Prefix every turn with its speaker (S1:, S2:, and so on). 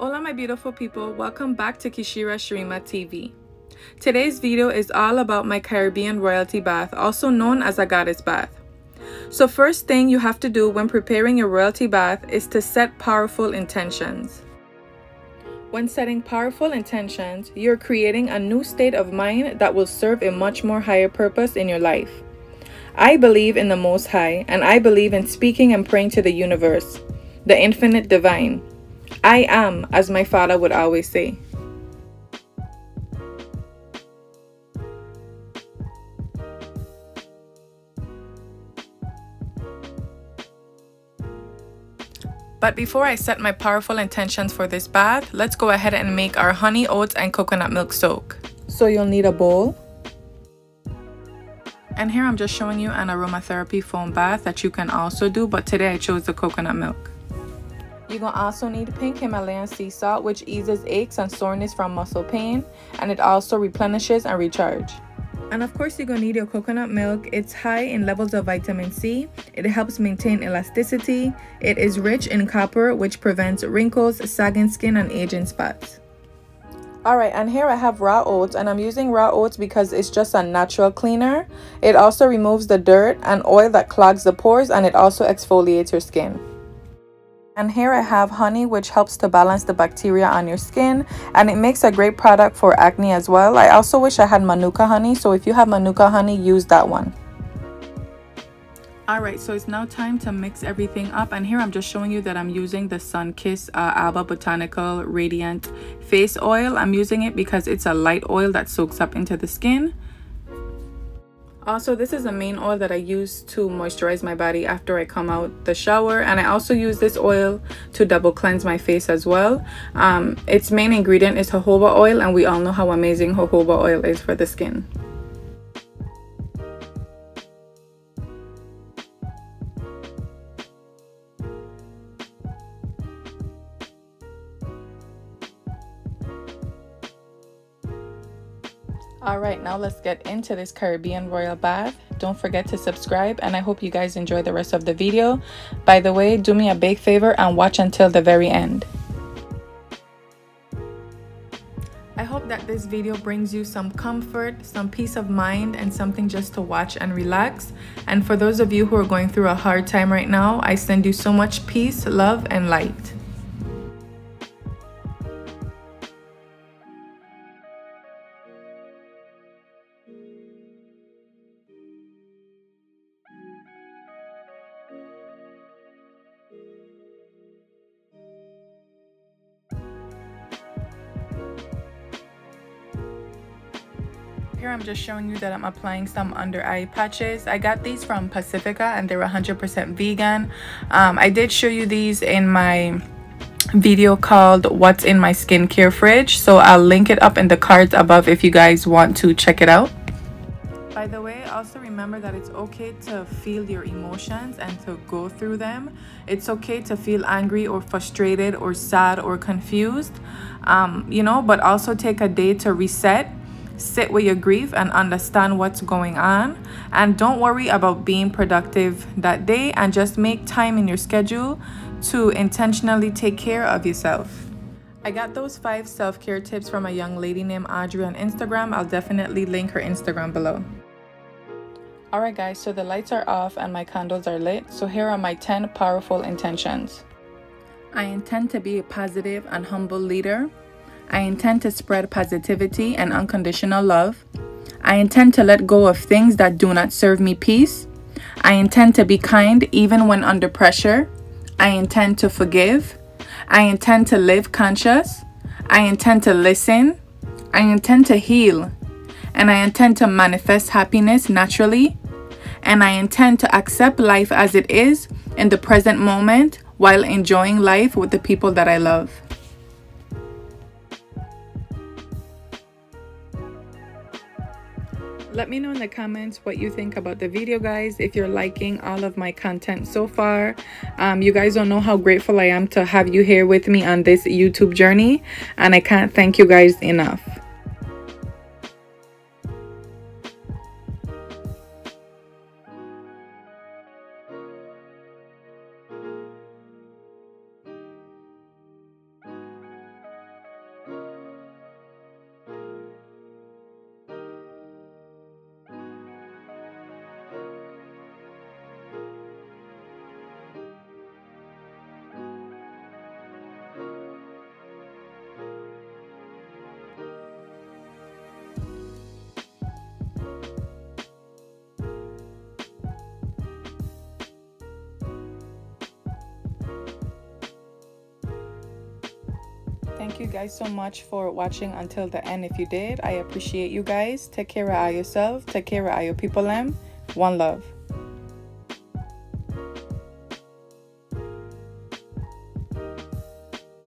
S1: Hola my beautiful people, welcome back to Kyshira Chirima TV. Today's video is all about my Caribbean royalty bath, also known as a goddess bath. So first thing you have to do when preparing your royalty bath is to set powerful intentions. When setting powerful intentions, you're creating a new state of mind that will serve a much more higher purpose in your life. I believe in the Most High, and I believe in speaking and praying to the universe, the infinite divine. I am, as my father would always say. But before I set my powerful intentions for this bath, let's go ahead and make our honey oats and coconut milk soak. So you'll need a bowl. And here I'm just showing you an aromatherapy foam bath that you can also do, but today I chose the coconut milk. You're gonna also need pink Himalayan sea salt, which eases aches and soreness from muscle pain, and it also replenishes and recharge. And of course, you're gonna need your coconut milk. It's high in levels of vitamin C. It helps maintain elasticity. It is rich in copper, which prevents wrinkles, sagging skin, and aging spots. Alright, and here I have raw oats, and I'm using raw oats because it's just a natural cleaner. It also removes the dirt and oil that clogs the pores, and it also exfoliates your skin. And here I have honey which helps to balance the bacteria on your skin and it makes a great product for acne as well. I also wish I had Manuka honey so if you have Manuka honey use that one. Alright, so it's now time to mix everything up and here I'm just showing you that I'm using the Sunkist uh, Alba Botanical Radiant Face Oil. I'm using it because it's a light oil that soaks up into the skin. Also, this is a main oil that I use to moisturize my body after I come out the shower. And I also use this oil to double cleanse my face as well. Um, its main ingredient is jojoba oil and we all know how amazing jojoba oil is for the skin. Alright, now let's get into this Caribbean Royal Bath. Don't forget to subscribe and I hope you guys enjoy the rest of the video. By the way, do me a big favor and watch until the very end. I hope that this video brings you some comfort, some peace of mind, and something just to watch and relax. And for those of you who are going through a hard time right now, I send you so much peace, love, and light. Here I'm just showing you that I'm applying some under eye patches. I got these from Pacifica and they're 100% vegan. Um, I did show you these in my video called what's in my skincare fridge so I'll link it up in the cards above if you guys want to check it out. By the way, also remember that it's okay to feel your emotions and to go through them. It's okay to feel angry or frustrated or sad or confused, um, you know, but also take a day to reset sit with your grief and understand what's going on and don't worry about being productive that day and just make time in your schedule to intentionally take care of yourself I got those five self-care tips from a young lady named Audrey on Instagram. I'll definitely link her Instagram below. Alright guys, so the lights are off and my candles are lit. So here are my 10 powerful intentions. I intend to be a positive and humble leader. I intend to spread positivity and unconditional love. I intend to let go of things that do not serve me peace. I intend to be kind even when under pressure. I intend to forgive. I intend to live conscious. I intend to listen. I intend to heal. And I intend to manifest happiness naturally. And I intend to accept life as it is in the present moment while enjoying life with the people that I love. Let me know in the comments what you think about the video guys if you're liking all of my content so far. Um, you guys don't know how grateful i am to have you here with me on this youtube journey and i can't thank you guys enough thank you guys so much for watching until the end. If you did i appreciate you guys. Take care of yourself. Take care of your people one love